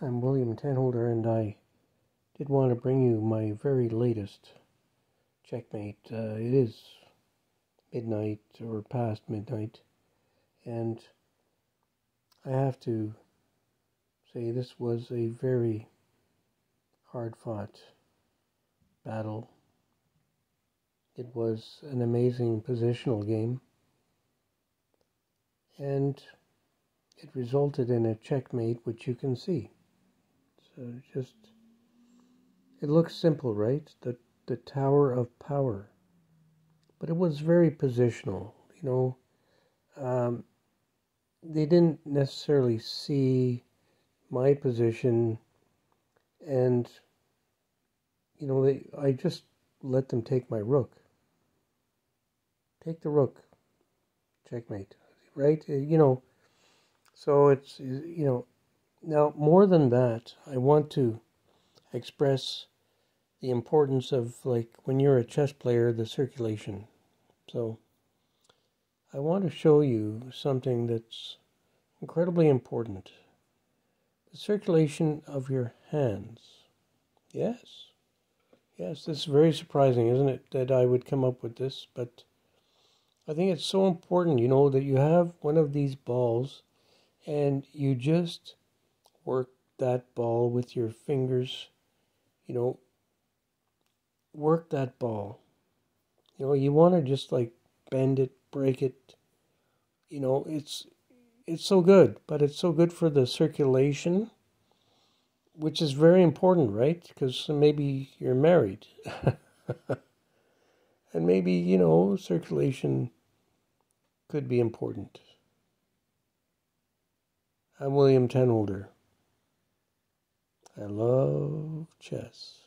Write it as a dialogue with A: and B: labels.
A: I'm William ten Holder, and I did want to bring you my very latest checkmate. Uh, it is midnight or past midnight, and I have to say this was a very hard fought battle. It was an amazing positional game, and it resulted in a checkmate, which you can see. So just, it looks simple, right? The, the Tower of Power. But it was very positional, you know. Um, they didn't necessarily see my position and you know they I just let them take my rook take the rook checkmate right you know so it's you know now, more than that, I want to express the importance of, like, when you're a chess player, the circulation. So, I want to show you something that's incredibly important the circulation of your hands. Yes. Yes, this is very surprising, isn't it, that I would come up with this? But I think it's so important, you know, that you have one of these balls and you just work that ball with your fingers. You know, work that ball. You know, you want to just like bend it, break it. You know, it's it's so good, but it's so good for the circulation, which is very important, right? Because maybe you're married. and maybe, you know, circulation could be important. I'm William ten Holder. I love chess.